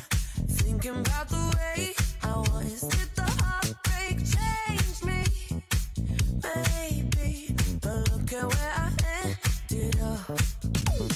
Thinking about the way I was, did the heartbreak change me? Maybe, but look at where I ended up.